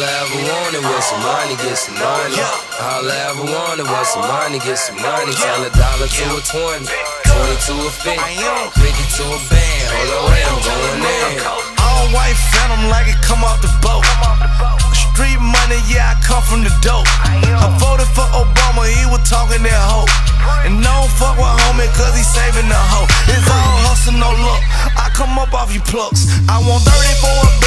All I ever wanted was some money, get some money. All I ever wanted was some money, get some money. Turn a dollar to a twenty, twenty to a fifty, fifty to a band. Hold on, wait, I'm going in. All white phantom like it come off the boat. Street money, yeah, I come from the dope. I voted for Obama, he was talking that hoe. And don't fuck with homie, cause he saving the hoe. It's all hustle, no luck. I come up off you plucks. I want 30 for a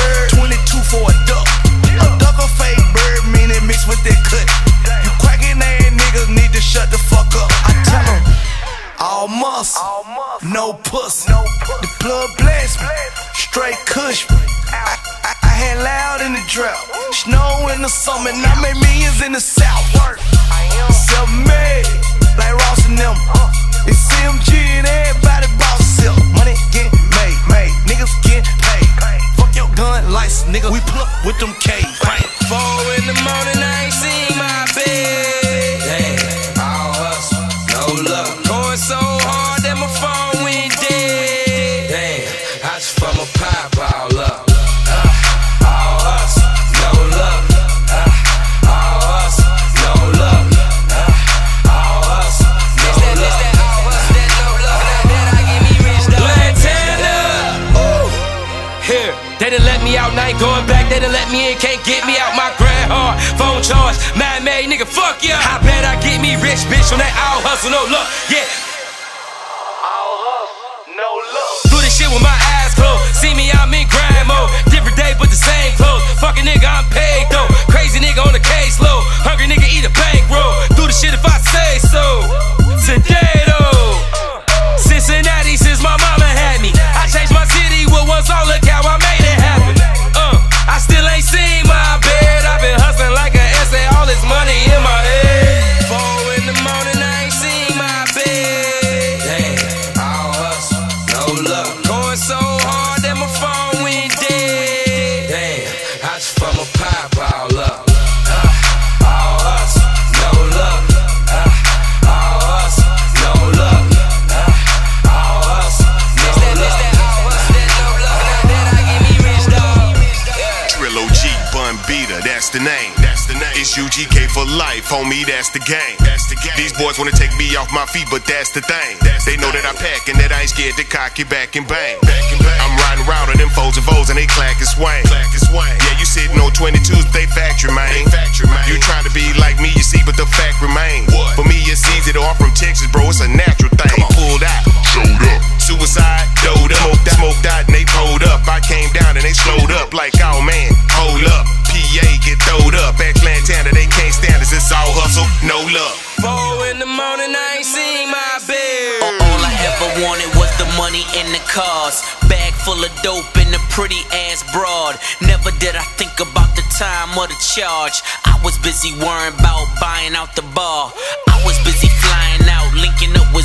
All muscle, no puss. The plug blessed me, straight cush me. I, I, I had loud in the drought, snow in the summer, and I made millions in the south. Self made, like Ross and them. Uh. It's CMG and everybody boss self. Money get made, made. Niggas get paid. Fuck your gun license, nigga. We pluck with them. Right. Four in the morning, Going so hard that my phone went dead. Damn, I just from a pop all up. They done let me out, ain't going back. They done let me in, can't get me out. My grand hard, phone charge, man made, nigga, fuck yeah. I bet I get me rich, bitch, on that out hustle, no luck, yeah. Owl hustle, no love. Trill OG, Bun Beater, that's the name. That's the name. It's UGK for life, homie, that's the game. That's the game. These boys wanna take me off my feet, but that's the thing. That's they know that I pack and that I ain't scared to cock it back and bang. Back and bang. I'm riding around on them foes and foes and they clack and swing. Clack and. Yeah, you sitting on 22s, but they factory, man. They no luck. Four in the morning, I ain't seen my bed. Uh, all I ever wanted was the money in the cars. Bag full of dope and a pretty ass broad. Never did I think about the time or the charge. I was busy worrying about buying out the bar. I was busy flying out, linking up with